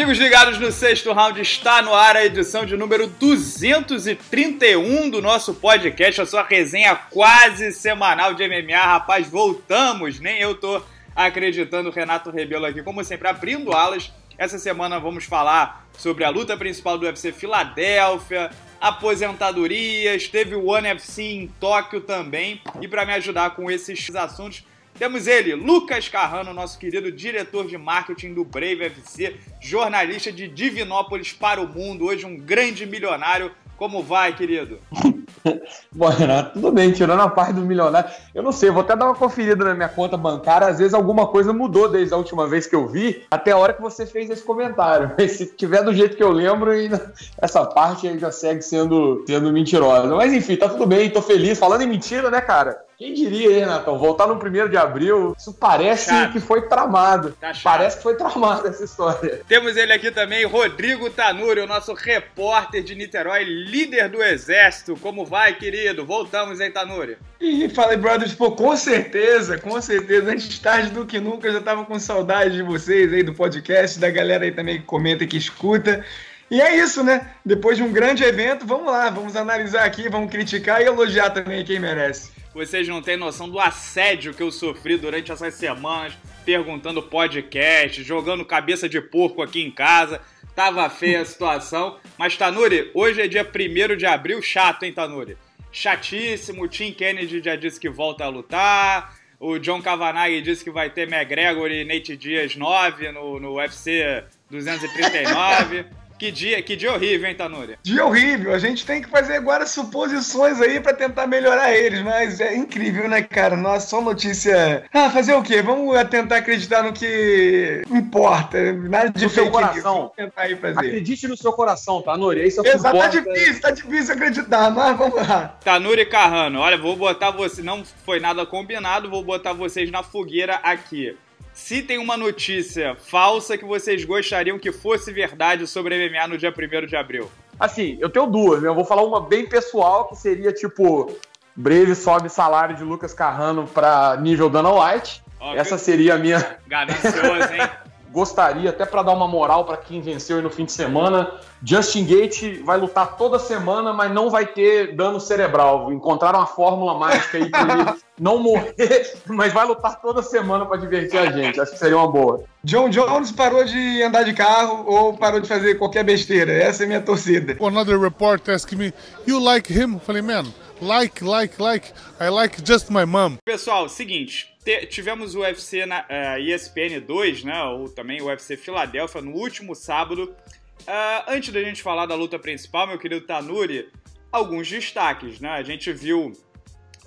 Amigos ligados no sexto round, está no ar a edição de número 231 do nosso podcast, a sua resenha quase semanal de MMA. Rapaz, voltamos, nem eu tô acreditando. Renato Rebelo aqui, como sempre, abrindo alas. Essa semana vamos falar sobre a luta principal do UFC Filadélfia, aposentadorias, teve o One FC em Tóquio também. E para me ajudar com esses assuntos, temos ele, Lucas Carrano, nosso querido diretor de marketing do Brave FC, jornalista de Divinópolis para o mundo, hoje um grande milionário. Como vai, querido? Bom, Renato, tudo bem, tirando a parte do milionário. Eu não sei, vou até dar uma conferida na minha conta bancária. Às vezes alguma coisa mudou desde a última vez que eu vi, até a hora que você fez esse comentário. Mas se tiver do jeito que eu lembro, essa parte aí já segue sendo, sendo mentirosa. Mas enfim, tá tudo bem, tô feliz. Falando em mentira, né, cara? Quem diria, hein, Renatão? Voltar no primeiro de abril, isso parece chato. que foi tramado. Tá parece que foi tramado essa história. Temos ele aqui também, Rodrigo Tanuri, o nosso repórter de Niterói, líder do Exército. Como vai, querido? Voltamos, hein, Tanuri? E fala aí, brothers, pô, com certeza, com certeza. Antes tarde do que nunca, eu já tava com saudade de vocês aí do podcast, da galera aí também que comenta e que escuta. E é isso, né? Depois de um grande evento, vamos lá, vamos analisar aqui, vamos criticar e elogiar também quem merece. Vocês não têm noção do assédio que eu sofri durante essas semanas, perguntando podcast, jogando cabeça de porco aqui em casa. Tava feia a situação. Mas, Tanuri, hoje é dia 1 de abril, chato, hein, Tanuri? Chatíssimo. O Tim Kennedy já disse que volta a lutar. O John Cavanagh disse que vai ter McGregor e Nate Diaz 9 no, no UFC 239. Que dia, que dia horrível, hein, Tanuri? Dia horrível. A gente tem que fazer agora suposições aí para tentar melhorar eles, mas é incrível, né, cara? Nossa, só notícia. Ah, fazer o quê? Vamos tentar acreditar no que importa. Nada de no seu coração. tentar aí fazer. Acredite no seu coração, Tanuri. Isso é Exato, tá difícil, tá difícil acreditar, mas vamos lá. Tanuri Carrano, olha, vou botar você. Não foi nada combinado, vou botar vocês na fogueira aqui. Se tem uma notícia falsa que vocês gostariam que fosse verdade sobre MMA no dia 1 de abril. Assim, eu tenho duas, né? Eu vou falar uma bem pessoal, que seria tipo: Breve sobe salário de Lucas Carrano para nível Dana White. Essa seria a minha. Ganancioso, hein? gostaria, até para dar uma moral para quem venceu no fim de semana, Justin Gate vai lutar toda semana, mas não vai ter dano cerebral. Encontraram uma fórmula mágica aí para ele não morrer, mas vai lutar toda semana para divertir a gente. Acho que seria uma boa. John Jones parou de andar de carro ou parou de fazer qualquer besteira. Essa é a minha torcida. Another report asking me, you like him? falei, man, like, like, like. I like just my mom. Pessoal, seguinte, tivemos o UFC na uh, eh, ESPN 2, né? Ou também o UFC Filadélfia no último sábado. Uh, antes da gente falar da luta principal, meu querido Tanuri, alguns destaques, né? A gente viu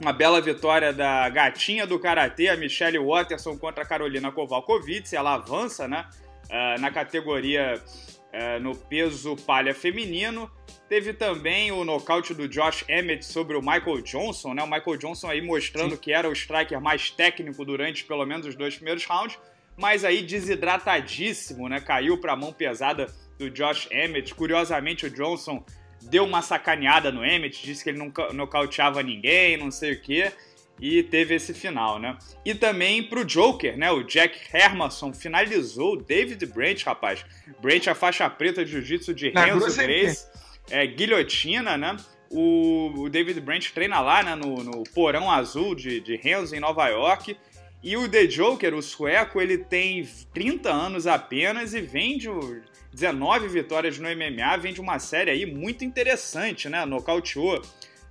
uma bela vitória da gatinha do karatê, a Michelle Watterson contra a Carolina Kovalkovic. Ela avança, né? Uh, na categoria uh, no peso palha feminino. Teve também o nocaute do Josh Emmett sobre o Michael Johnson, né? O Michael Johnson aí mostrando Sim. que era o striker mais técnico durante pelo menos os dois primeiros rounds, mas aí desidratadíssimo, né? Caiu para a mão pesada do Josh Emmett. Curiosamente, o Johnson deu uma sacaneada no Emmett, disse que ele não nocauteava ninguém, não sei o quê, e teve esse final, né? E também pro Joker, né? O Jack Hermanson finalizou o David Branch, rapaz. Branch, a faixa preta de jiu-jitsu de Renzo Grace é, guilhotina, né? O, o, David Branch treina lá né, no, no porão azul de, de Renzo, em Nova York. E o The Joker, o sueco, ele tem 30 anos apenas e vende 19 vitórias no MMA, vem de uma série aí muito interessante, né? Nocauteou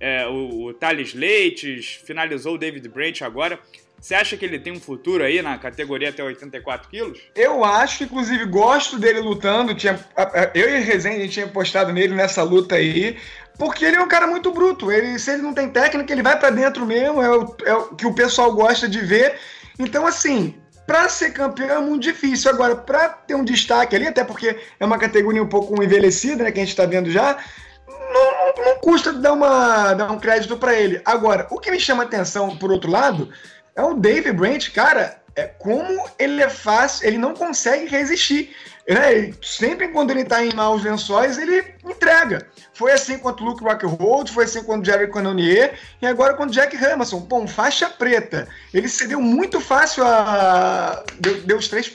é, o, o Thales Leites, finalizou o David Branch agora. Você acha que ele tem um futuro aí na categoria até 84 quilos? Eu acho, inclusive, gosto dele lutando. Tinha, eu e Rezende, a gente tinha postado nele nessa luta aí. Porque ele é um cara muito bruto. Ele, se ele não tem técnica, ele vai para dentro mesmo. É o, é o que o pessoal gosta de ver. Então, assim, para ser campeão é muito difícil. Agora, para ter um destaque ali, até porque é uma categoria um pouco envelhecida, né, que a gente está vendo já, não, não, custa dar, uma, dar um crédito para ele. Agora, o que me chama atenção, por outro lado, é o Dave Brandt, cara, é como ele é fácil, ele não consegue resistir. Né? Sempre quando ele tá em maus lençóis, ele entrega. Foi assim contra o Luke Rockhold, foi assim contra o Jerry Cannonier e agora contra o Jack Hermanson. Pô, faixa preta. Ele cedeu muito fácil a. Deu, deu os, três,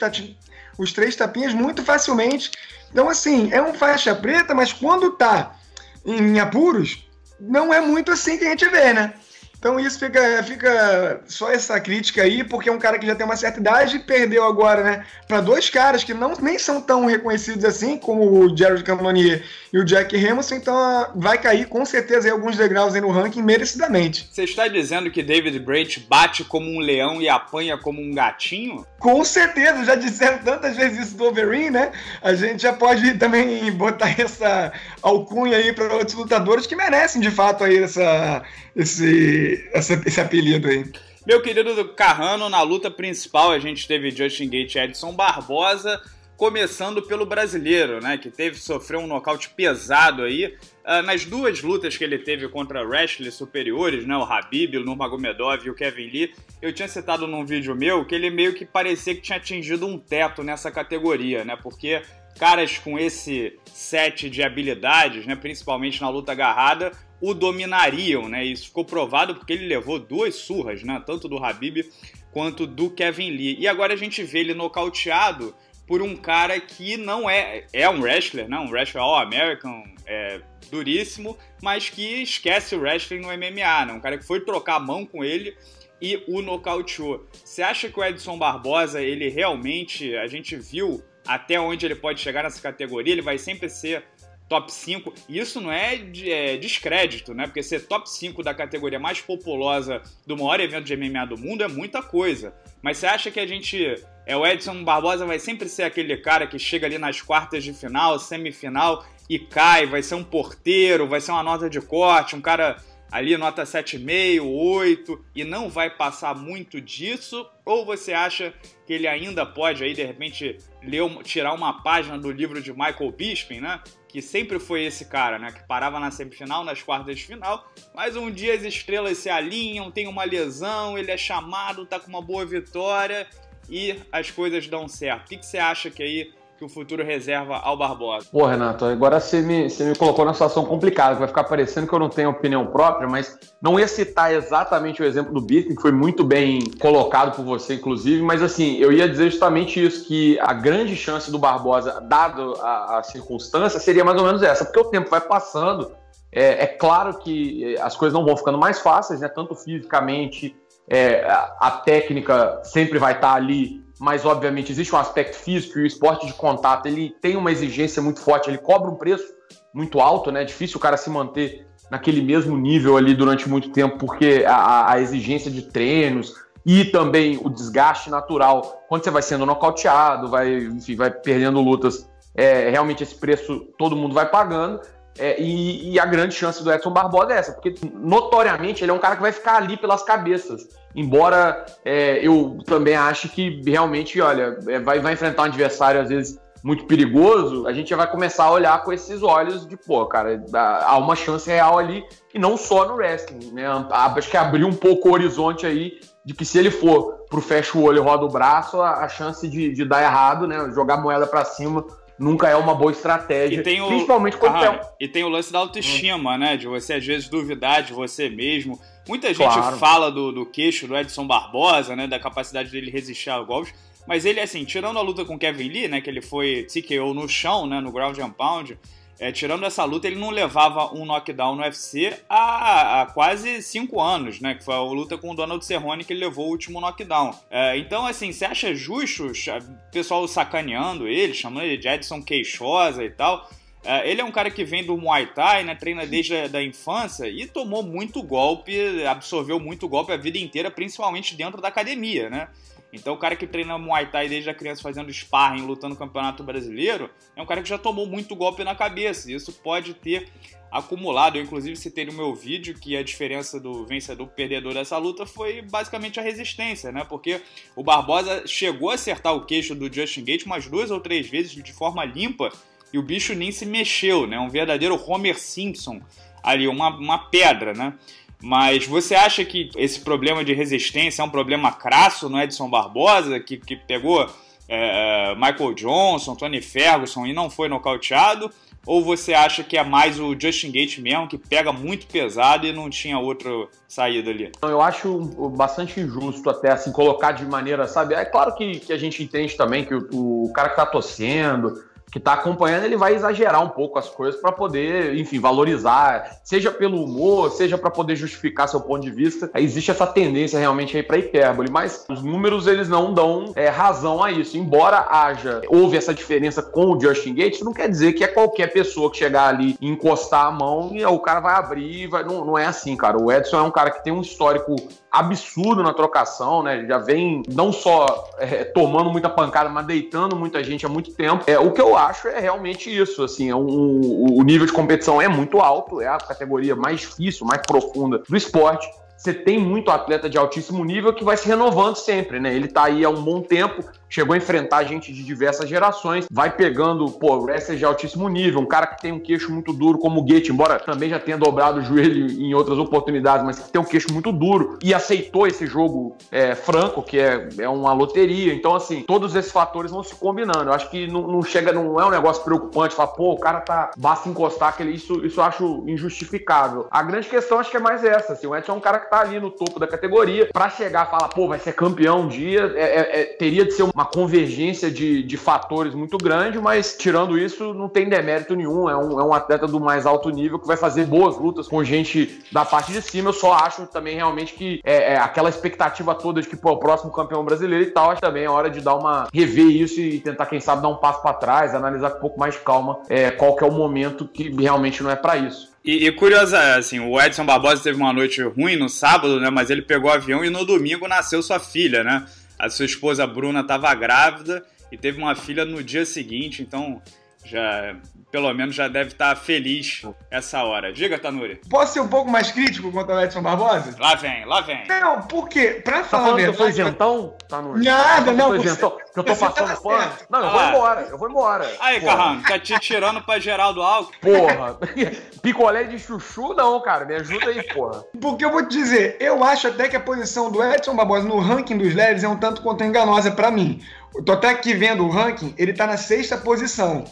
os três tapinhas muito facilmente. Então, assim, é um faixa preta, mas quando tá em apuros, não é muito assim que a gente vê, né? Então isso fica, fica só essa crítica aí, porque é um cara que já tem uma certa idade e perdeu agora, né? Para dois caras que não, nem são tão reconhecidos assim, como o Jared Cannonier e o Jack Hamilton, então vai cair com certeza alguns degraus no ranking merecidamente. Você está dizendo que David Breit bate como um leão e apanha como um gatinho? Com certeza, já disseram tantas vezes isso do Overeem, né? A gente já pode também botar essa alcunha aí para outros lutadores que merecem de fato aí essa, esse, essa, esse apelido aí. Meu querido Carrano, na luta principal a gente teve Justin Gate e Edson Barbosa, começando pelo brasileiro, né, que teve sofreu um nocaute pesado aí uh, nas duas lutas que ele teve contra wrestlers superiores, né, o Habib, o Nurmagomedov e o Kevin Lee. Eu tinha citado num vídeo meu que ele meio que parecia que tinha atingido um teto nessa categoria, né, porque caras com esse set de habilidades, né, principalmente na luta agarrada, o dominariam, né? Isso ficou provado porque ele levou duas surras, né? Tanto do Habib quanto do Kevin Lee. E agora a gente vê ele nocauteado por um cara que não é é um wrestler, né? Um wrestler all American, é, duríssimo, mas que esquece o wrestling no MMA, né? Um cara que foi trocar a mão com ele e o nocauteou. Você acha que o Edson Barbosa, ele realmente, a gente viu até onde ele pode chegar nessa categoria, ele vai sempre ser top 5. E isso não é, de, é, descrédito, né? Porque ser top 5 da categoria mais populosa do maior evento de MMA do mundo é muita coisa. Mas você acha que a gente é, o Edson Barbosa vai sempre ser aquele cara que chega ali nas quartas de final, semifinal e cai, vai ser um porteiro, vai ser uma nota de corte, um cara ali nota 7,5, 8 e não vai passar muito disso? Ou você acha que ele ainda pode aí de repente ler, tirar uma página do livro de Michael Bisping, né? Que sempre foi esse cara, né? Que parava na semifinal, nas quartas de final, mas um dia as estrelas se alinham, tem uma lesão, ele é chamado, tá com uma boa vitória e as coisas dão certo. O que, que você acha que aí que o futuro reserva ao Barbosa? Pô, Renato, agora você me, você me colocou numa situação complicada, vai ficar parecendo que eu não tenho opinião própria, mas não ia citar exatamente o exemplo do Bitcoin, que foi muito bem colocado por você, inclusive, mas assim, eu ia dizer justamente isso, que a grande chance do Barbosa, dado a, a circunstância, seria mais ou menos essa, porque o tempo vai passando, é, é claro que as coisas não vão ficando mais fáceis, né, tanto fisicamente é, a técnica sempre vai estar ali, mas obviamente existe um aspecto físico e o esporte de contato ele tem uma exigência muito forte, ele cobra um preço muito alto, né? É difícil o cara se manter naquele mesmo nível ali durante muito tempo, porque a, a exigência de treinos e também o desgaste natural, quando você vai sendo nocauteado, vai, enfim, vai perdendo lutas, é, realmente esse preço todo mundo vai pagando. É, e, e, a grande chance do Edson Barbosa é essa, porque notoriamente ele é um cara que vai ficar ali pelas cabeças. Embora é, eu também ache que realmente, olha, é, vai, vai enfrentar um adversário às vezes muito perigoso, a gente já vai começar a olhar com esses olhos de, pô, cara, há uma chance real ali, e não só no wrestling, né? Acho que abriu um pouco o horizonte aí de que se ele for pro fecha o olho e roda o braço, a, a chance de, de, dar errado, né? Jogar moeda para cima nunca é uma boa estratégia. O, principalmente quando ah, tem... E tem o lance da autoestima, hum. né? De você às vezes duvidar de você mesmo. Muita gente claro. fala do, do queixo do Edson Barbosa, né? Da capacidade dele resistir a golpes. Mas ele, assim, tirando a luta com Kevin Lee, né? Que ele foi TKO no chão, né? No ground and pound. É, tirando essa luta, ele não levava um knockdown no UFC há, há, quase cinco anos, né? Que foi a luta com o Donald Cerrone que ele levou o último knockdown. É, então, assim, você acha justo o pessoal sacaneando ele, chamando ele de Edson Queixosa e tal? É, ele é um cara que vem do Muay Thai, né? Treina desde a da infância e tomou muito golpe, absorveu muito golpe a vida inteira, principalmente dentro da academia, né? Então, o cara que treina Muay Thai desde a criança fazendo sparring, lutando no Campeonato Brasileiro, é um cara que já tomou muito golpe na cabeça. E isso pode ter acumulado. Eu, inclusive, citei no meu vídeo que a diferença do vencedor pro perdedor dessa luta foi basicamente a resistência, né? Porque o Barbosa chegou a acertar o queixo do Justin Gate umas duas ou três vezes de forma limpa e o bicho nem se mexeu, né? Um verdadeiro Homer Simpson ali, uma, uma pedra, né? Mas você acha que esse problema de resistência é um problema crasso no Edson Barbosa, que, que pegou é, é Michael Johnson, Tony Ferguson e não foi nocauteado? Ou você acha que é mais o Justin Gate mesmo, que pega muito pesado e não tinha outra saída ali? Eu acho bastante injusto até assim colocar de maneira, sabe? É claro que, que a gente entende também que o, o cara que tá torcendo, que tá acompanhando, ele vai exagerar um pouco as coisas para poder, enfim, valorizar, seja pelo humor, seja para poder justificar seu ponto de vista. Existe essa tendência realmente aí para hipérbole, mas os números eles não dão é, razão a isso. Embora haja, houve essa diferença com o Justin Gates, não quer dizer que é qualquer pessoa que chegar ali encostar a mão e o cara vai abrir, vai... Não, não é assim, cara. O Edson é um cara que tem um histórico absurdo na trocação, né? Já vem não só é, tomando muita pancada, mas deitando muita gente há muito tempo. É, o que eu acho é realmente isso, assim, é um, o nível de competição é muito alto, é a categoria mais difícil, mais profunda do esporte você tem muito atleta de altíssimo nível que vai se renovando sempre, né? Ele tá aí há um bom tempo, chegou a enfrentar gente de diversas gerações, vai pegando, pô, wrestler de altíssimo nível, um cara que tem um queixo muito duro como o Goethe, embora também já tenha dobrado o joelho em outras oportunidades, mas que tem um queixo muito duro e aceitou esse jogo é, franco, que é, é uma loteria. Então, assim, todos esses fatores vão se combinando. Eu acho que não, não chega, não é um negócio preocupante, falar, pô, o cara tá, basta encostar, aquele, isso, isso eu acho injustificável. A grande questão acho que é mais essa, assim, o Edson é um cara que tá ali no topo da categoria, para chegar e falar, pô, vai ser campeão um dia, é, é, é, teria de ser uma convergência de, de fatores muito grande, mas tirando isso, não tem demérito nenhum. É um, é um atleta do mais alto nível que vai fazer boas lutas com gente da parte de cima. Eu só acho também realmente que é, é aquela expectativa toda de que, pô, o próximo campeão brasileiro e tal, acho também é hora de dar uma. rever isso e tentar, quem sabe, dar um passo para trás, analisar com um pouco mais calma é, qual que é o momento que realmente não é para isso. E, e curiosa, assim, o Edson Barbosa teve uma noite ruim no sábado, né? Mas ele pegou o avião e no domingo nasceu sua filha, né? A sua esposa Bruna estava grávida e teve uma filha no dia seguinte, então já pelo menos já deve estar feliz essa hora. Diga, Tanuri. Posso ser um pouco mais crítico quanto ao Edson Barbosa? Lá vem, lá vem. Não, porque, pra tá falar a verdade... que eu sou isentão, Tanuri? Nada, não. Você, isentão, que eu tô passando tá pano? Não, eu vou ah. embora, eu vou embora. Aí, Carrano, tá te tirando pra Geraldo Alckmin? Porra, picolé de chuchu não, cara, me ajuda aí, porra. Porque eu vou te dizer, eu acho até que a posição do Edson Barbosa no ranking dos leves é um tanto quanto enganosa pra mim. Eu tô até aqui vendo o ranking, ele tá na sexta posição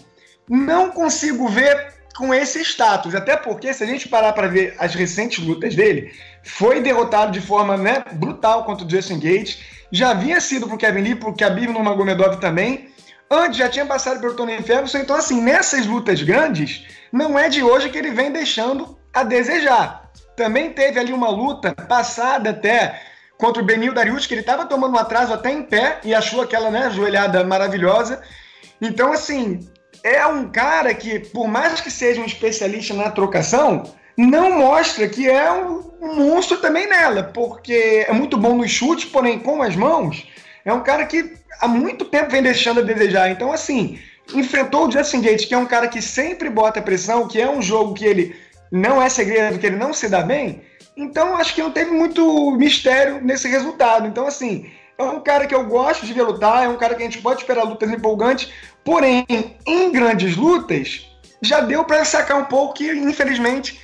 não consigo ver com esse status. Até porque, se a gente parar para ver as recentes lutas dele, foi derrotado de forma né, brutal contra o Justin Gates. Já havia sido pro Kevin Lee, pro Khabib Nurmagomedov também. Antes já tinha passado pelo Tony Ferguson. Então, assim, nessas lutas grandes, não é de hoje que ele vem deixando a desejar. Também teve ali uma luta passada até contra o Benil Darius, que ele estava tomando um atraso até em pé e achou aquela né, joelhada maravilhosa. Então, assim, é um cara que, por mais que seja um especialista na trocação, não mostra que é um, monstro também nela, porque é muito bom nos chutes, porém com as mãos, é um cara que há muito tempo vem deixando a desejar. Então, assim, enfrentou o Justin Gates, que é um cara que sempre bota pressão, que é um jogo que ele não é segredo, que ele não se dá bem. Então, acho que não teve muito mistério nesse resultado. Então, assim, é um cara que eu gosto de ver lutar, é um cara que a gente pode esperar lutas empolgantes, porém, em grandes lutas, já deu para sacar um pouco que, infelizmente,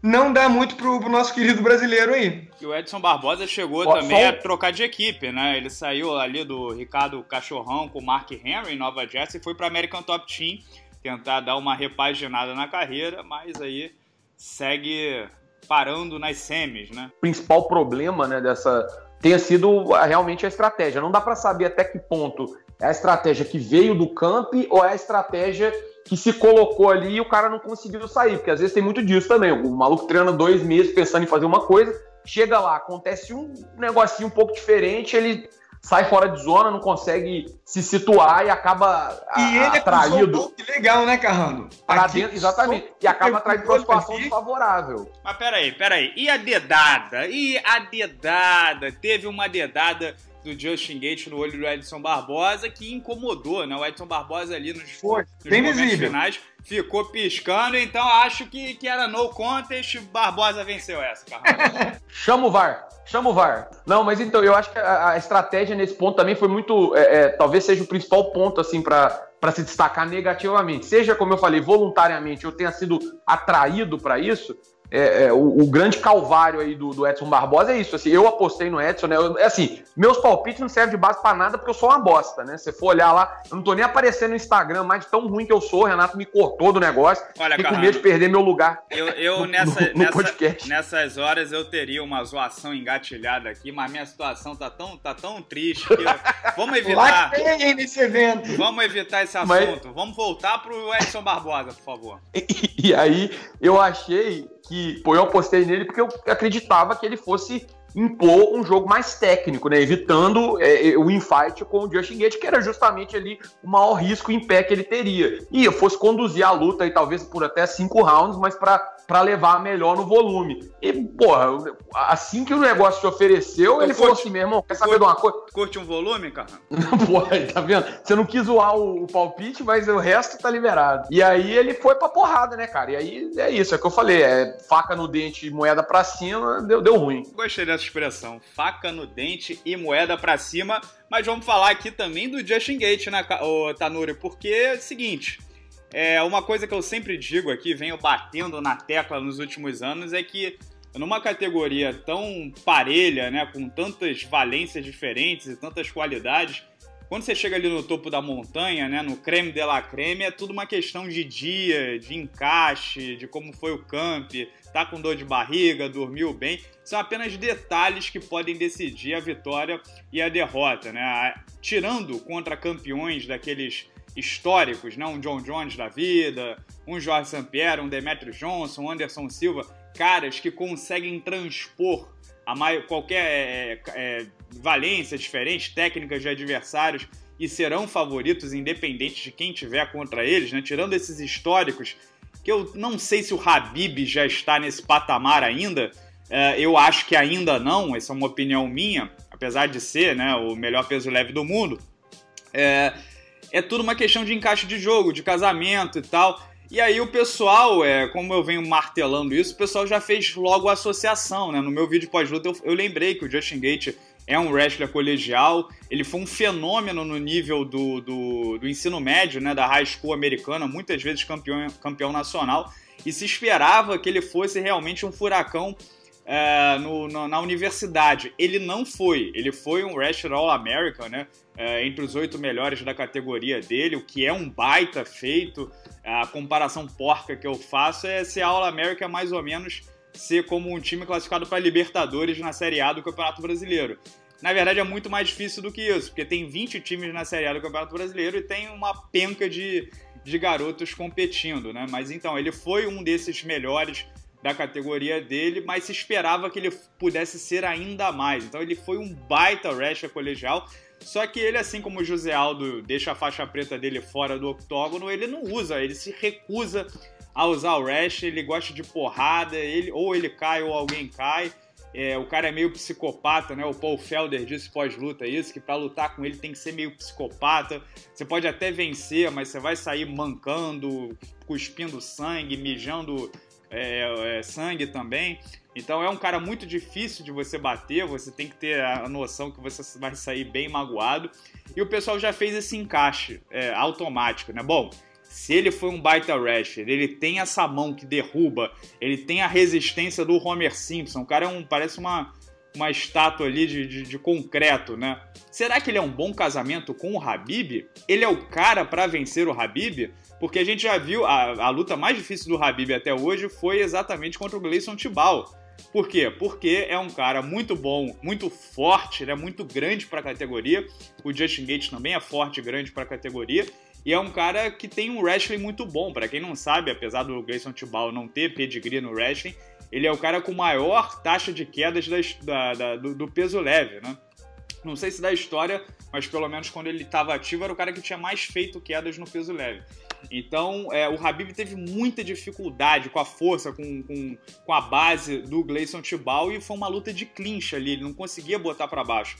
não dá muito pro, pro nosso querido brasileiro aí. E o Edson Barbosa chegou também a trocar de equipe, né? Ele saiu ali do Ricardo Cachorrão com o Mark Henry em Nova Jersey e foi para American Top Team tentar dar uma repaginada na carreira, mas aí segue parando nas semis, né? O principal problema, né, dessa tenha sido realmente a estratégia. Não dá para saber até que ponto é a estratégia que veio do camp ou é a estratégia que se colocou ali e o cara não conseguiu sair, porque às vezes tem muito disso também. O maluco treina dois meses pensando em fazer uma coisa, chega lá, acontece um negocinho um pouco diferente, ele sai fora de zona, não consegue se situar e acaba e ele atraído. Que legal, né, Carrano? Para dentro, exatamente. E acaba atraindo para uma situação desfavorável. Mas peraí, peraí. E a dedada? E a dedada? Teve uma dedada do Justin Gate no olho do Edson Barbosa que incomodou, né? O Edson Barbosa ali nos, Foi, nos bem momentos visível. finais ficou piscando, então acho que, que era no contest, Barbosa venceu essa, Carrano. Chama o VAR. Chama o VAR. Não, mas então, eu acho que a, a estratégia nesse ponto também foi muito. É, é, talvez seja o principal ponto, assim, para se destacar negativamente. Seja, como eu falei, voluntariamente eu tenha sido atraído para isso, é, é, o, o, grande calvário aí do, do, Edson Barbosa é isso. Assim, eu apostei no Edson, né? Eu, é assim, meus palpites não servem de base para nada porque eu sou uma bosta, né? Se for olhar lá, eu não tô nem aparecendo no Instagram, mas de tão ruim que eu sou, o Renato me cortou do negócio. Olha, com medo de perder meu lugar. Eu, eu no, nessa, no, no nessa, podcast. nessas horas eu teria uma zoação engatilhada aqui, mas minha situação tá tão, tá tão triste que eu, vamos evitar. tem nesse evento. Vamos evitar esse assunto. Mas... Vamos voltar pro Edson Barbosa, por favor. E, e aí eu achei que, pô, eu apostei nele porque eu acreditava que ele fosse impor um jogo mais técnico, né? Evitando é, é, o infight com o Justin Gate, que era justamente ali o maior risco em pé que ele teria. E eu fosse conduzir a luta aí, talvez por até cinco rounds, mas para levar melhor no volume. E, porra, assim que o negócio te ofereceu, ele curte, falou assim, meu irmão, quer saber de uma coisa? Curte um volume, cara? porra, tá vendo? Você não quis zoar o, o, palpite, mas o resto tá liberado. E aí ele foi pra porrada, né, cara? E aí é isso, é o que eu falei, é faca no dente, moeda pra cima, deu, deu ruim. Gostei dessa expressão, faca no dente e moeda para cima. Mas vamos falar aqui também do Justin Gate, né, Tanuri? Porque é o seguinte, é uma coisa que eu sempre digo aqui, venho batendo na tecla nos últimos anos, é que numa categoria tão parelha, né, com tantas valências diferentes e tantas qualidades, quando você chega ali no topo da montanha, né, no creme de la creme, é tudo uma questão de dia, de encaixe, de como foi o camp, tá com dor de barriga, dormiu bem. São apenas detalhes que podem decidir a vitória e a derrota, né? Tirando contra campeões daqueles históricos, né? Um John Jones da vida, um Jorge St. Pierre, um Demetrius Johnson, um Anderson Silva, caras que conseguem transpor a maior, qualquer é, é, valência diferente, técnicas de adversários e serão favoritos independente de quem tiver contra eles, né? Tirando esses históricos, que eu não sei se o Habib já está nesse patamar ainda, é, eu acho que ainda não, essa é uma opinião minha, apesar de ser né, o melhor peso leve do mundo. É, é tudo uma questão de encaixe de jogo, de casamento e tal. E aí o pessoal, é, como eu venho martelando isso, o pessoal já fez logo a associação, né? No meu vídeo pós-luta eu, eu, lembrei que o Justin Gate é um wrestler colegial, ele foi um fenômeno no nível do, do, do ensino médio, né? Da high school americana, muitas vezes campeão, campeão nacional, e se esperava que ele fosse realmente um furacão é, no, no, na universidade. Ele não foi. Ele foi um wrestler All-American, né? É, entre os oito melhores da categoria dele, o que é um baita feito. A comparação porca que eu faço é ser All-American mais ou menos ser como um time classificado para Libertadores na Série A do Campeonato Brasileiro. Na verdade, é muito mais difícil do que isso, porque tem 20 times na Série A do Campeonato Brasileiro e tem uma penca de, de garotos competindo, né? Mas então, ele foi um desses melhores da categoria dele, mas se esperava que ele pudesse ser ainda mais. Então ele foi um baita wrestler colegial, só que ele, assim como o José Aldo deixa a faixa preta dele fora do octógono, ele não usa, ele se recusa a usar o wrestling, ele gosta de porrada, ele, ou ele cai ou alguém cai. É, o cara é meio psicopata, né? O Paul Felder disse pós-luta isso, que para lutar com ele tem que ser meio psicopata. Você pode até vencer, mas você vai sair mancando, cuspindo sangue, mijando é, é, sangue também. Então é um cara muito difícil de você bater, você tem que ter a noção que você vai sair bem magoado. E o pessoal já fez esse encaixe é, automático, né? Bom, se ele foi um baita wrestler, ele tem essa mão que derruba, ele tem a resistência do Homer Simpson, o cara é um, parece uma, uma estátua ali de, de, de, concreto, né? Será que ele é um bom casamento com o Habib? Ele é o cara para vencer o Habib? Porque a gente já viu a, a luta mais difícil do Habib até hoje foi exatamente contra o Gleison Tibal. Por quê? Porque é um cara muito bom, muito forte, né? muito grande para a categoria. O Justin Gates também é forte e grande para a categoria. E é um cara que tem um wrestling muito bom. Para quem não sabe, apesar do Gleison Tibal não ter pedigree no wrestling, ele é o cara com maior taxa de quedas da, da, do, do peso leve, né? Não sei se da história, mas pelo menos quando ele estava ativo era o cara que tinha mais feito quedas no peso leve. Então, é, o Habib teve muita dificuldade com a força, com, com, com a base do Gleison Tibal e foi uma luta de clinch ali, ele não conseguia botar para baixo.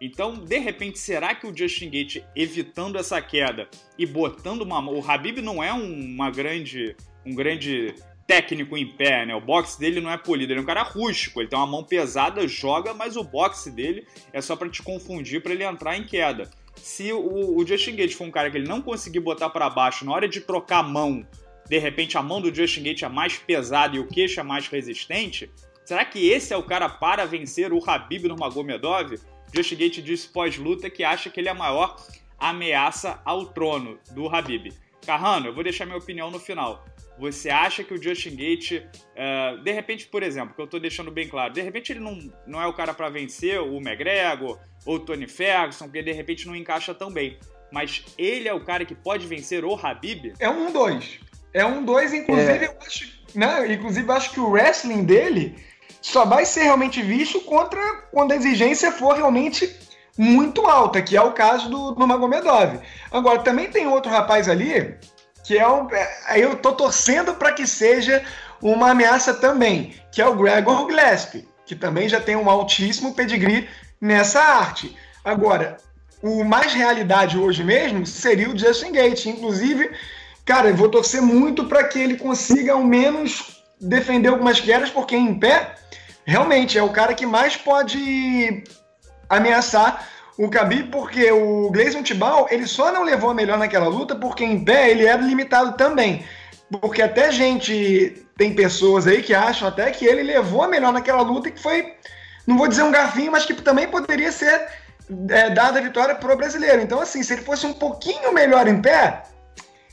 Então, de repente, será que o Justin Gate, evitando essa queda e botando uma O Habib não é um, uma grande, um grande técnico em pé, né? O boxe dele não é polido, ele é um cara rústico, ele tem uma mão pesada, joga, mas o boxe dele é só para te confundir para ele entrar em queda se o, o Justin Gate for um cara que ele não conseguir botar para baixo na hora de trocar a mão de repente a mão do Justin Gate é mais pesada e o queixo é mais resistente, será que esse é o cara para vencer o Habib Nurmagomedov? Justin Gate disse pós-luta que acha que ele é a maior ameaça ao trono do Habib. Carrano, eu vou deixar minha opinião no final. Você acha que o Justin Gate, uh, de repente, por exemplo, que eu estou deixando bem claro, de repente ele não, não é o cara para vencer o McGregor ou o Tony Ferguson, porque de repente não encaixa tão bem. Mas ele é o cara que pode vencer o Habib? É um dois. É um dois, inclusive, é. eu acho, né, inclusive eu acho que o wrestling dele só vai ser realmente visto contra quando a exigência for realmente muito alta, que é o caso do, do Magomedov. Agora, também tem outro rapaz ali que é um. É, eu tô torcendo para que seja uma ameaça também, que é o Gregor Gillespie, que também já tem um altíssimo pedigree nessa arte. Agora, o mais realidade hoje mesmo seria o Justin Gates. Inclusive, cara, eu vou torcer muito para que ele consiga ao menos defender algumas quedas, porque em pé, realmente é o cara que mais pode ameaçar o Khabib, porque o Gleison Tibal, ele só não levou a melhor naquela luta porque em pé ele era limitado também. Porque até gente, tem pessoas aí que acham até que ele levou a melhor naquela luta e que foi, não vou dizer um garfinho, mas que também poderia ser é, dada a vitória para o brasileiro. Então, assim, se ele fosse um pouquinho melhor em pé,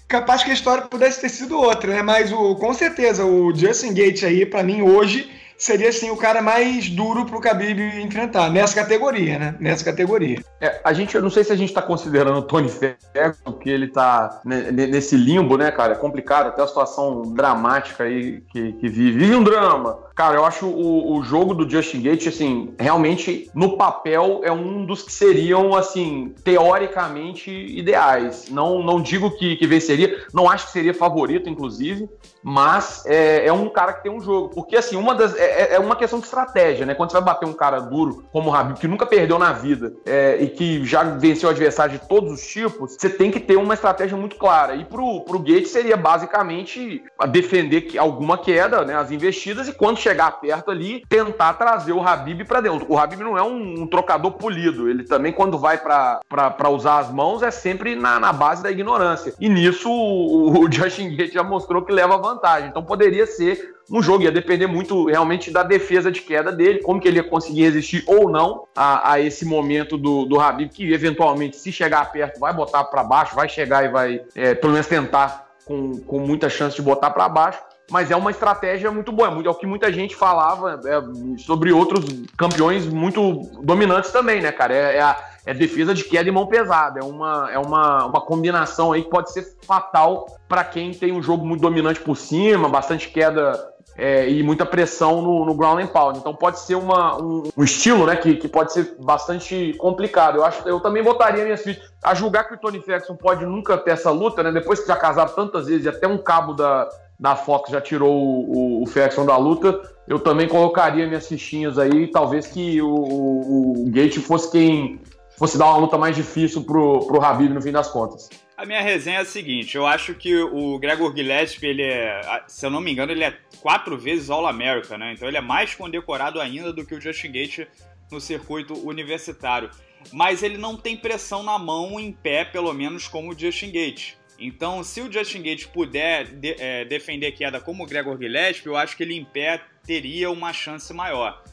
capaz que a história pudesse ter sido outra, né? Mas o, com certeza, o Justin Gates aí, para mim, hoje seria assim o cara mais duro pro Khabib enfrentar nessa categoria, né? Nessa categoria. É, a gente, eu não sei se a gente tá considerando o Tony Ferguson, que ele tá nesse limbo, né, cara? É complicado, até a situação dramática aí que, que vive. Vive um drama. Cara, eu acho o, o jogo do Justin Gate, assim, realmente, no papel, é um dos que seriam, assim, teoricamente ideais. Não, não digo que, que venceria, não acho que seria favorito, inclusive, mas é, é, um cara que tem um jogo. Porque, assim, uma das, é, é, uma questão de estratégia, né? Quando você vai bater um cara duro, como o Habib, que nunca perdeu na vida é, e que já venceu adversário de todos os tipos, você tem que ter uma estratégia muito clara. E pro, pro Gates seria basicamente defender alguma queda, né? As investidas, e quando chegar perto ali, tentar trazer o Habib para dentro. O Habib não é um, um, trocador polido. Ele também, quando vai para usar as mãos, é sempre na, na base da ignorância. E nisso, o, o Justin Gates já mostrou que leva vantagem. Então poderia ser um jogo, ia depender muito realmente da defesa de queda dele, como que ele ia conseguir resistir ou não a, a esse momento do, do Habib, que eventualmente, se chegar perto, vai botar para baixo, vai chegar e vai, é, pelo menos, tentar com, com muita chance de botar para baixo mas é uma estratégia muito boa. É, é o que muita gente falava é, sobre outros campeões muito dominantes também, né, cara? É, é, a, é defesa de queda e mão pesada. É uma, é uma, uma combinação aí que pode ser fatal para quem tem um jogo muito dominante por cima, bastante queda é, e muita pressão no, no ground and pound. Então pode ser uma, um, um, estilo né, que, que pode ser bastante complicado. Eu acho eu também botaria minhas fichas. A julgar que o Tony Ferguson pode nunca ter essa luta, né? Depois que já casaram tantas vezes e até um cabo da, da Fox já tirou o, o, o Ferguson da luta, eu também colocaria minhas fichinhas aí, talvez que o, o, o Gate fosse quem fosse dar uma luta mais difícil pro, pro Habib no fim das contas. A minha resenha é a seguinte, eu acho que o Gregor Gillespie, ele é, se eu não me engano, ele é quatro vezes All-America, né? Então ele é mais condecorado ainda do que o Justin Gate no circuito universitário. Mas ele não tem pressão na mão em pé, pelo menos como o Justin Gate. Então, se o Justin Gate puder de, é, defender queda como o Gregor Gillespie, eu acho que ele em pé teria uma chance maior.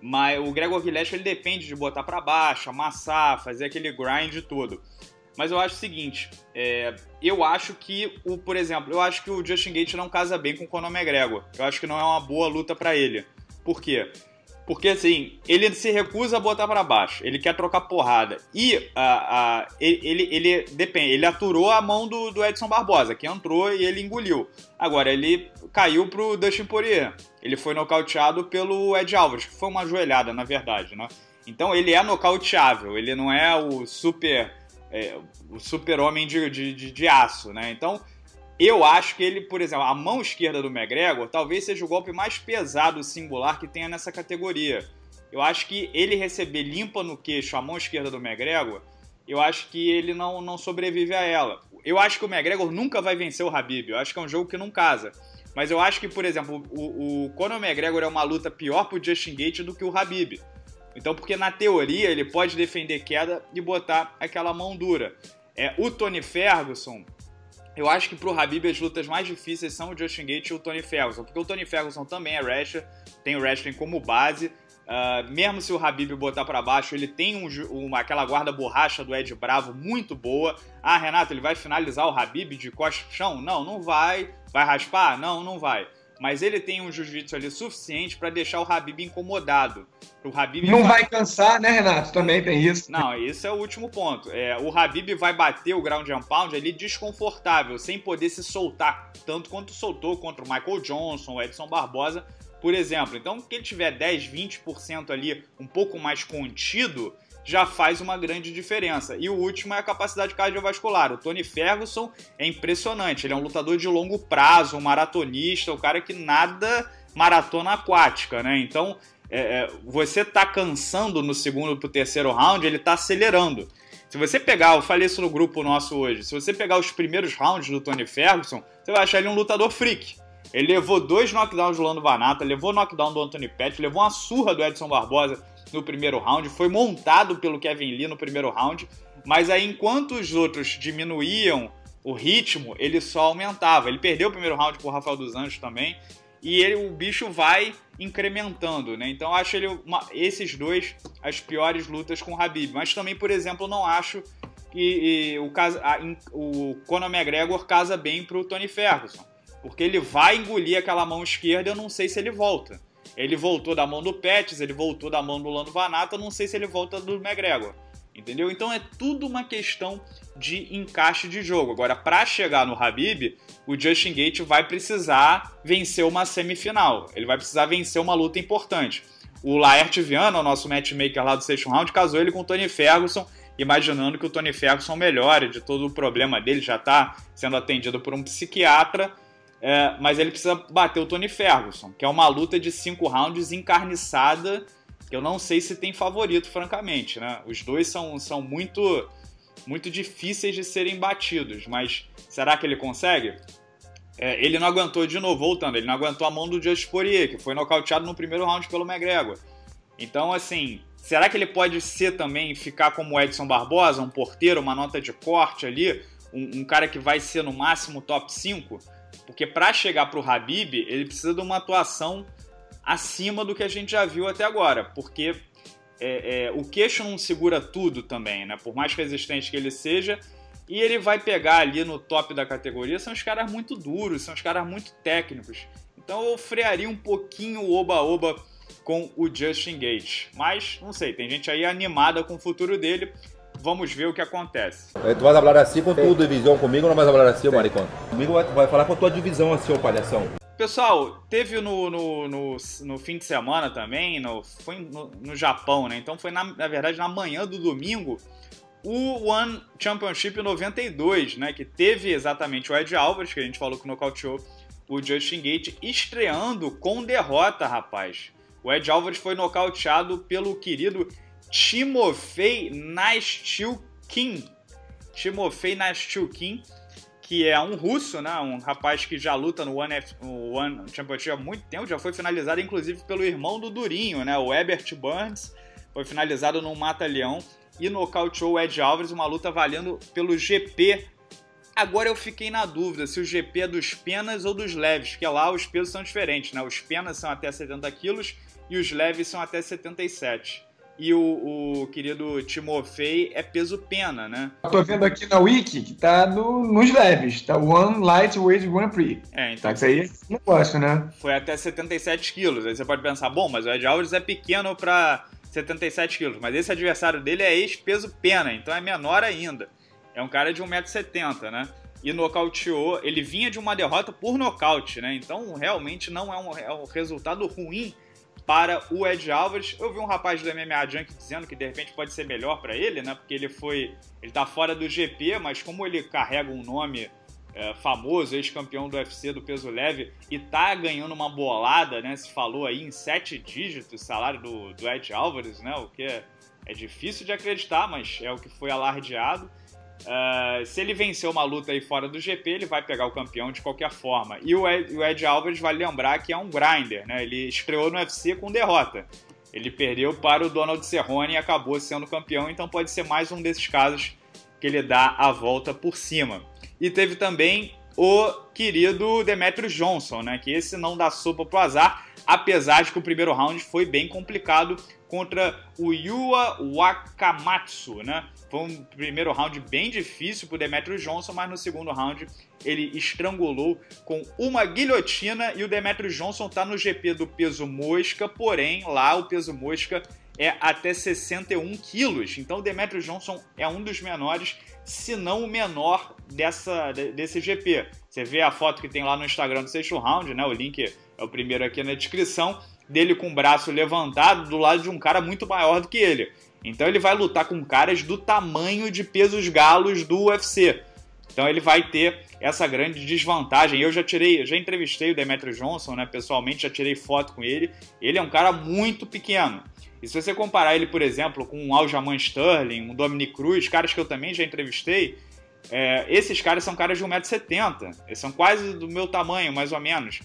Mas o Gregor Gillespie ele depende de botar para baixo, amassar, fazer aquele grind todo. Mas eu acho o seguinte, é, eu acho que o, por exemplo, eu acho que o Justin Gate não casa bem com o Conor McGregor. Eu acho que não é uma boa luta para ele. Por quê? Porque assim, ele se recusa a botar para baixo, ele quer trocar porrada. E uh, ele, ele, depende, ele aturou a mão do, do, Edson Barbosa, que entrou e ele engoliu. Agora, ele caiu pro Dustin Poirier. Ele foi nocauteado pelo Ed Alvarez, que foi uma joelhada, na verdade, né? Então ele é nocauteável, ele não é o super. É, o super homem de, de, de, de aço, né? Então eu acho que ele, por exemplo, a mão esquerda do McGregor talvez seja o golpe mais pesado singular que tenha nessa categoria. Eu acho que ele receber limpa no queixo a mão esquerda do McGregor, eu acho que ele não, não sobrevive a ela. Eu acho que o McGregor nunca vai vencer o Habib. Eu acho que é um jogo que não casa. Mas eu acho que, por exemplo, o, o Conor McGregor é uma luta pior pro Justin Gate do que o Habib. Então, porque na teoria ele pode defender queda e botar aquela mão dura. É, o Tony Ferguson, eu acho que pro Habib as lutas mais difíceis são o Justin Gaethje e o Tony Ferguson, porque o Tony Ferguson também é wrestler, tem o wrestling como base, uh, mesmo se o Habib botar para baixo, ele tem um, uma, aquela guarda borracha do Ed Bravo muito boa. Ah, Renato, ele vai finalizar o Habib de costa chão? Não, não vai. Vai raspar? Não, não vai mas ele tem um jiu-jitsu ali suficiente para deixar o Habib incomodado. O Habib não vai... vai cansar, né, Renato? Também tem isso. Não, esse é o último ponto. É, o Habib vai bater o ground and pound ali desconfortável, sem poder se soltar tanto quanto soltou contra o Michael Johnson, o Edson Barbosa, por exemplo. Então, que ele tiver 10, 20% ali um pouco mais contido, já faz uma grande diferença. E o último é a capacidade cardiovascular. O Tony Ferguson é impressionante. Ele é um lutador de longo prazo, um maratonista, o um cara que nada maratona aquática, né? Então, é, é, você tá cansando no segundo pro terceiro round, ele tá acelerando. Se você pegar, eu falei isso no grupo nosso hoje, se você pegar os primeiros rounds do Tony Ferguson, você vai achar ele um lutador freak. Ele levou dois knockdowns do Lando Vanata, levou knockdown do Anthony Pettis, levou uma surra do Edson Barbosa no primeiro round, foi montado pelo Kevin Lee no primeiro round, mas aí enquanto os outros diminuíam o ritmo, ele só aumentava. Ele perdeu o primeiro round pro Rafael dos Anjos também, e ele, o bicho vai incrementando, né? Então acho ele uma, esses dois as piores lutas com o Habib, mas também, por exemplo, não acho que o, a, o Conor McGregor casa bem pro Tony Ferguson, porque ele vai engolir aquela mão esquerda, eu não sei se ele volta. Ele voltou da mão do Pettis, ele voltou da mão do Lando Vanata, não sei se ele volta do McGregor. Entendeu? Então é tudo uma questão de encaixe de jogo. Agora, para chegar no Habib, o Justin Gate vai precisar vencer uma semifinal. Ele vai precisar vencer uma luta importante. O Laerte Viana, o nosso matchmaker lá do sexto round, casou ele com o Tony Ferguson, imaginando que o Tony Ferguson melhore de todo o problema dele, já está sendo atendido por um psiquiatra é, mas ele precisa bater o Tony Ferguson, que é uma luta de cinco rounds encarniçada, que eu não sei se tem favorito, francamente. Né? Os dois são, são muito, muito difíceis de serem batidos, mas será que ele consegue? É, ele não aguentou, de novo, voltando, ele não aguentou a mão do Just Poirier, que foi nocauteado no primeiro round pelo McGregor. Então, assim, será que ele pode ser também, ficar como o Edson Barbosa, um porteiro, uma nota de corte ali, um, um cara que vai ser no máximo top 5? Porque para chegar para o Habib, ele precisa de uma atuação acima do que a gente já viu até agora. Porque é, é, o queixo não segura tudo também, né? Por mais resistente que ele seja. E ele vai pegar ali no top da categoria, são os caras muito duros, são os caras muito técnicos. Então eu frearia um pouquinho o oba-oba com o Justin Gate. Mas, não sei, tem gente aí animada com o futuro dele. Vamos ver o que acontece. Tu vai falar assim com tua divisão comigo ou não vai falar assim, maricão? Comigo vai, vai falar com tua divisão assim, ô palhação. Pessoal, teve no, no, no, no, fim de semana também, no, foi no, no Japão, né? Então foi, na, na verdade, na manhã do domingo, o One Championship 92, né? Que teve exatamente o Ed Alvarez, que a gente falou que nocauteou o Justin Gate, estreando com derrota, rapaz. O Ed Alvarez foi nocauteado pelo querido Timofei Nastyukin. Timofei Nastyukin, que é um russo, né? Um rapaz que já luta no One, F, One Championship há muito tempo, já foi finalizado inclusive pelo irmão do Durinho, né? O Ebert Burns. Foi finalizado no Mata-Leão e nocauteou o Ed Alvarez, uma luta valendo pelo GP. Agora eu fiquei na dúvida se o GP é dos penas ou dos leves, porque lá os pesos são diferentes, né? Os penas são até 70 quilos e os leves são até 77 e o, o querido Timofei é peso pena, né? Eu tô vendo aqui na Wiki que tá no, nos leves, tá One Lightweight Grand Prix. É, então. Tá, isso aí é negócio, né? Foi até 77 quilos. Aí você pode pensar, bom, mas o Ed Alvarez é pequeno para 77 quilos, mas esse adversário dele é ex-peso pena, então é menor ainda. É um cara de 1,70m, né? E nocauteou, ele vinha de uma derrota por nocaute, né? Então realmente não é um, é um resultado ruim para o Ed Alvarez. Eu vi um rapaz do MMA Junk dizendo que de repente pode ser melhor para ele, né? Porque ele foi. Ele tá fora do GP, mas como ele carrega um nome é, famoso, ex-campeão do UFC do peso leve, e tá ganhando uma bolada, né? Se falou aí em sete dígitos o salário do, do Ed Alvarez, né? O que é, é difícil de acreditar, mas é o que foi alardeado. Uh, se ele vencer uma luta aí fora do GP, ele vai pegar o campeão de qualquer forma. E o Ed, o Ed Alvarez vale lembrar que é um grinder, né? Ele estreou no UFC com derrota. Ele perdeu para o Donald Cerrone e acabou sendo campeão, então pode ser mais um desses casos que ele dá a volta por cima. E teve também o querido Demetrius Johnson, né? Que esse não dá sopa pro azar, apesar de que o primeiro round foi bem complicado contra o Yua Wakamatsu, né? Foi um primeiro round bem difícil pro Demetrius Johnson, mas no segundo round ele estrangulou com uma guilhotina e o Demetrius Johnson tá no GP do peso mosca, porém lá o peso mosca é até 61 quilos. Então o Demetrius Johnson é um dos menores, se não o menor dessa, desse GP. Você vê a foto que tem lá no Instagram do sexto round, né? O link é o primeiro aqui na descrição, dele com o braço levantado do lado de um cara muito maior do que ele. Então ele vai lutar com caras do tamanho de pesos galos do UFC. Então ele vai ter essa grande desvantagem. Eu já tirei, já entrevistei o Demetrius Johnson, né, pessoalmente, já tirei foto com ele. Ele é um cara muito pequeno. E se você comparar ele, por exemplo, com um Aljamain Sterling, um Dominic Cruz, caras que eu também já entrevistei, é, esses caras são caras de 1,70m. Eles são quase do meu tamanho, mais ou menos.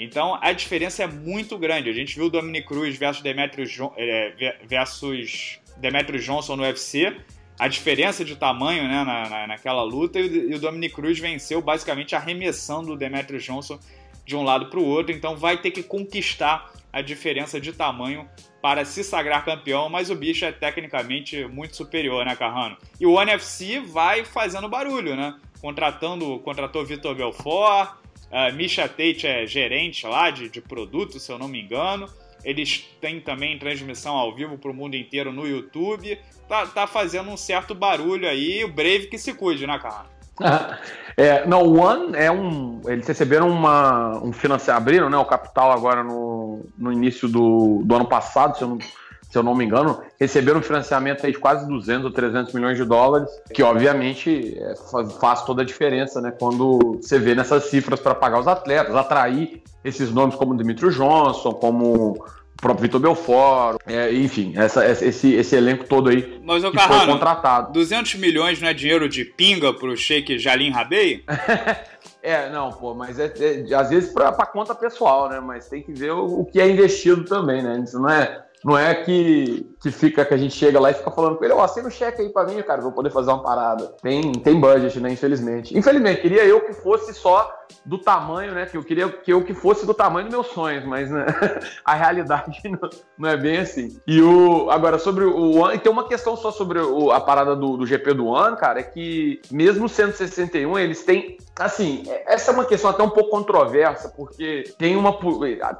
Então a diferença é muito grande. A gente viu o Dominic Cruz versus Demetrius, é, versus Demetrius Johnson no UFC. A diferença de tamanho né, na, na, naquela luta e o Dominic Cruz venceu basicamente arremessando o Demetrius Johnson de um lado para o outro. Então vai ter que conquistar a diferença de tamanho para se sagrar campeão, mas o bicho é tecnicamente muito superior, né, Carrano? E o NFC vai fazendo barulho, né? Contratando, contratou Vitor Belfort, uh, Misha Tate é gerente lá de, de produto, se eu não me engano. Eles têm também transmissão ao vivo para o mundo inteiro no YouTube. Tá, tá fazendo um certo barulho aí. O Brave que se cuide, né, Carrano? É, não, o One é um. Eles receberam uma, um financiamento, abriram né, o capital agora no, no início do, do ano passado, se eu, não, se eu não me engano. Receberam um financiamento aí de quase 200 ou 300 milhões de dólares, que obviamente é, faz, toda a diferença né, quando você vê nessas cifras para pagar os atletas, atrair esses nomes como Dimitri Johnson, como o próprio Vitor Belfort, é, enfim, essa, esse, esse elenco todo aí Mas, que Carrano, foi contratado. 200 milhões não é dinheiro de pinga pro Sheik Jalim Rabei? é, não, pô, mas é, é às vezes pra, pra, conta pessoal, né? Mas tem que ver o, o que é investido também, né? Isso não é não é que, que fica que a gente chega lá e fica falando com ele, ó, oh, assina o cheque aí pra mim, cara, vou poder fazer uma parada. Tem, tem budget, né? Infelizmente. Infelizmente, queria eu que fosse só do tamanho, né? Que eu queria que eu que fosse do tamanho dos meus sonhos, mas né? a realidade não, não, é bem assim. E o agora sobre o One, e tem uma questão só sobre o, a parada do, do GP do One, cara, é que mesmo sendo 61, eles têm assim, essa é uma questão até um pouco controversa, porque tem uma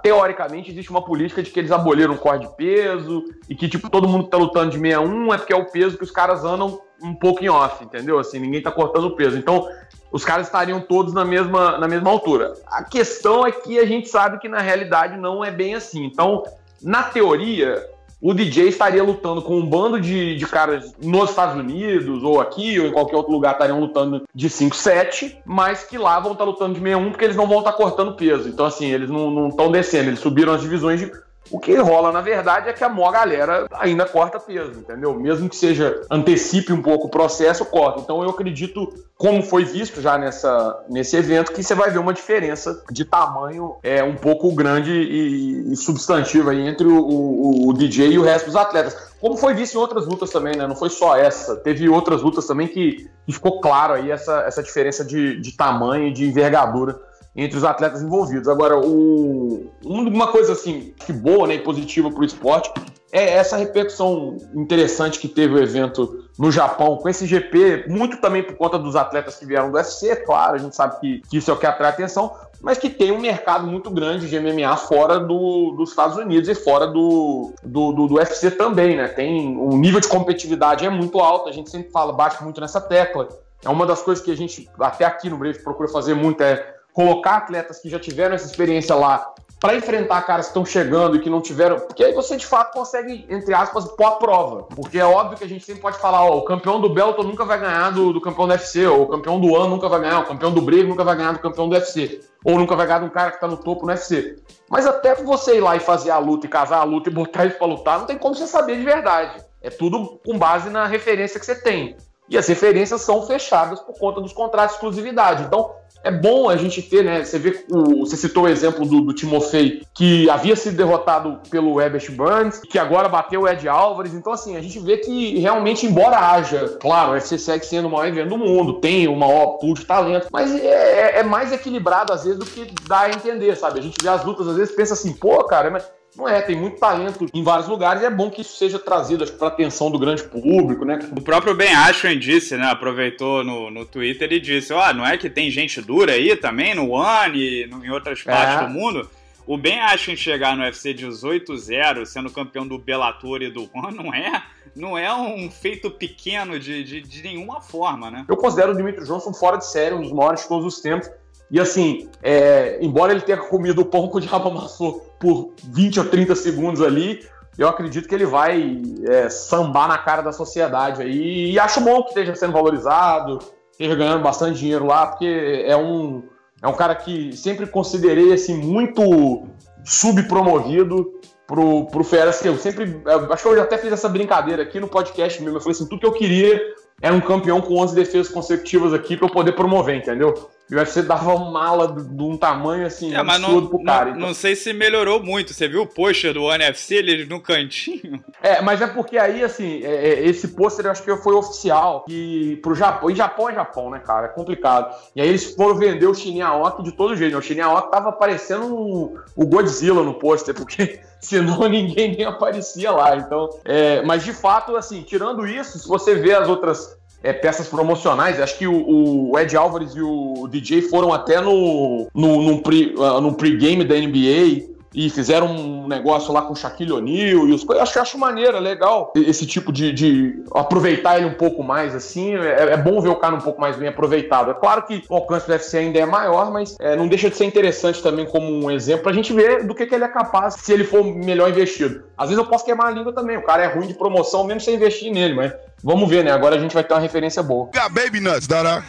teoricamente existe uma política de que eles aboliram o corte de peso e que tipo todo mundo que tá lutando de 61 é porque é o peso que os caras andam um pouco em off, entendeu? Assim, ninguém tá cortando o peso. Então, os caras estariam todos na mesma, na mesma altura. A questão é que a gente sabe que na realidade não é bem assim. Então, na teoria, o DJ estaria lutando com um bando de, de caras nos Estados Unidos, ou aqui, ou em qualquer outro lugar, estariam lutando de 5-7, mas que lá vão estar lutando de 61 porque eles não vão estar cortando peso. Então, assim, eles não estão descendo, eles subiram as divisões de o que rola, na verdade, é que a maior galera ainda corta peso, entendeu? Mesmo que seja antecipe um pouco o processo, corta. Então eu acredito, como foi visto já nessa, nesse evento, que você vai ver uma diferença de tamanho é, um pouco grande e, e substantiva entre o, o, o, DJ e o resto dos atletas. Como foi visto em outras lutas também, né? Não foi só essa. Teve outras lutas também que, que ficou claro aí essa, essa diferença de, de tamanho e de envergadura entre os atletas envolvidos. Agora, o, uma coisa assim que boa né, e positiva para o esporte é essa repercussão interessante que teve o evento no Japão com esse GP, muito também por conta dos atletas que vieram do UFC, claro, a gente sabe que, que isso é o que atrai atenção, mas que tem um mercado muito grande de MMA fora do, dos Estados Unidos e fora do, do, do, do, UFC também, né? Tem um nível de competitividade é muito alto, a gente sempre fala, bate muito nessa tecla. É uma das coisas que a gente, até aqui no Brave, procura fazer muito, é colocar atletas que já tiveram essa experiência lá para enfrentar caras que estão chegando e que não tiveram. Porque aí você de fato consegue, entre aspas, pôr a prova. Porque é óbvio que a gente sempre pode falar: ó, o campeão do Bellator nunca vai ganhar do, do campeão do UFC, ou o campeão do ano nunca vai ganhar, o campeão do Brave nunca vai ganhar do campeão do UFC, ou nunca vai ganhar de um cara que está no topo no UFC. Mas até você ir lá e fazer a luta e casar a luta e botar isso para lutar, não tem como você saber de verdade. É tudo com base na referência que você tem. e as referências são fechadas por conta dos contratos de exclusividade. Então, é bom a gente ter, né? Você vê, o, você citou o exemplo do, do Timofei, que havia sido derrotado pelo Ebert Burns, que agora bateu o Ed Álvares. Então, assim, a gente vê que realmente, embora haja, claro, o UFC segue sendo o maior evento do mundo, tem o maior pool de talento, mas é, é, mais equilibrado às vezes do que dá a entender, sabe? A gente vê as lutas, às vezes pensa assim, pô, cara, mas não é, tem muito talento em vários lugares e é bom que isso seja trazido para atenção do grande público, né? O próprio Ben Askren disse, né? Aproveitou no, no Twitter e disse: Ó, oh, não é que tem gente dura aí também no One e em outras partes é. do mundo? O Ben Askren chegar no UFC 18-0, sendo campeão do Bellator e do One, não é, não é um feito pequeno de, de, de nenhuma forma, né? Eu considero o Dimitri Johnson fora de série, um dos maiores de todos os tempos. E assim, é, embora ele tenha comido o pão que o diabo amassou por 20 ou 30 segundos ali, eu acredito que ele vai é, sambar na cara da sociedade aí. E acho bom que esteja sendo valorizado, esteja ganhando bastante dinheiro lá, porque é um, é um cara que sempre considerei assim, muito subpromovido pro, pro Feras, que eu sempre. Eu acho que eu até fiz essa brincadeira aqui no podcast mesmo. Eu falei assim: tudo que eu queria era um campeão com 11 defesas consecutivas aqui para eu poder promover, entendeu? E o UFC dava uma mala de um tamanho assim, é, absurdo não, pro cara. Não, então. não, sei se melhorou muito. Você viu o pôster do NFC ele no cantinho? É, mas é porque aí, assim, é, é, esse pôster eu acho que foi oficial e pro Japão. E Japão é Japão, né, cara? É complicado. E aí eles foram vender o Shinya Aoki de todo jeito. Né? O Shinya Aoki tava aparecendo um, o Godzilla no pôster, porque senão ninguém nem aparecia lá. Então, é, mas de fato, assim, tirando isso, se você vê as outras é, peças promocionais. Acho que o, o, Ed Álvares e o DJ foram até no, no, uh, no pre-game da NBA e fizeram um negócio lá com o Shaquille O'Neal e os coisas. Acho, acho maneiro, é legal esse tipo de, de aproveitar ele um pouco mais, assim. É, é, bom ver o cara um pouco mais bem aproveitado. É claro que o alcance do UFC ainda é maior, mas é, não deixa de ser interessante também como um exemplo pra gente ver do que, que ele é capaz se ele for melhor investido. Às vezes eu posso queimar a língua também. O cara é ruim de promoção, mesmo sem investir nele, mas vamos ver, né? Agora a gente vai ter uma referência boa. Baby nuts, Dada.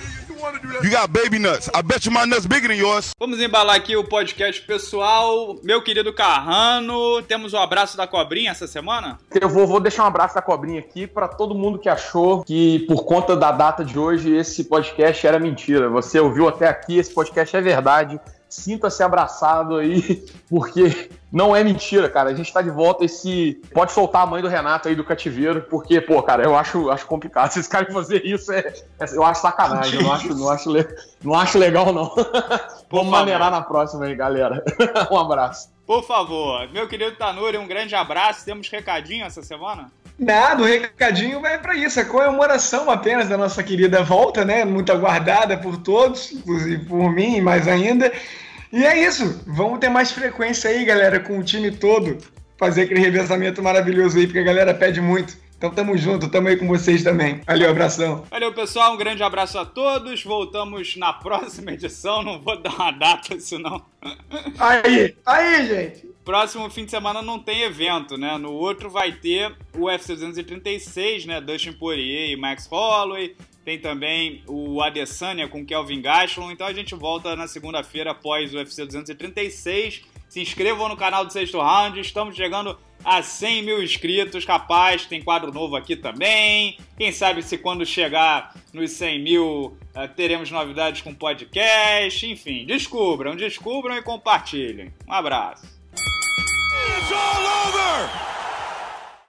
You got baby nuts. I bet you my nuts bigger than yours. Vamos embalar aqui o podcast pessoal. Meu querido Carrano, temos o abraço da cobrinha essa semana? Eu vou, vou deixar um abraço da cobrinha aqui para todo mundo que achou que por conta da data de hoje esse podcast era mentira. Você ouviu até aqui, esse podcast é verdade sinta-se abraçado aí, porque não é mentira, cara. A gente tá de volta e se. Pode soltar a mãe do Renato aí do cativeiro, porque, pô, cara, eu acho, acho complicado. Se esse cara fazer isso, é, é, eu acho sacanagem. Eu não acho, não acho, não acho legal, não. Vamos maneirar na próxima aí, galera. um abraço. Por favor, meu querido Tanuri, um grande abraço. Temos recadinho essa semana? Nada, o recadinho vai para isso, a comemoração apenas da nossa querida volta, né? Muito aguardada por todos, inclusive por mim, mais ainda. E é isso, vamos ter mais frequência aí, galera, com o time todo, fazer aquele revezamento maravilhoso aí, porque a galera pede muito. Então tamo junto, tamo aí com vocês também. Valeu, abração. Valeu, pessoal, um grande abraço a todos. Voltamos na próxima edição, não vou dar uma data, senão. Aí, aí, gente. Próximo fim de semana não tem evento, né? No outro vai ter o UFC 236, né? Dustin Poirier e Max Holloway. Tem também o Adesanya com Kelvin Gastelum. Então a gente volta na segunda-feira após o UFC 236. Se inscrevam no canal do Sexto Round. Estamos chegando a 100 mil inscritos. Capaz, tem quadro novo aqui também. Quem sabe se quando chegar nos 100 mil uh, teremos novidades com podcast. Enfim, descubram, descubram e compartilhem. Um abraço. It's all over!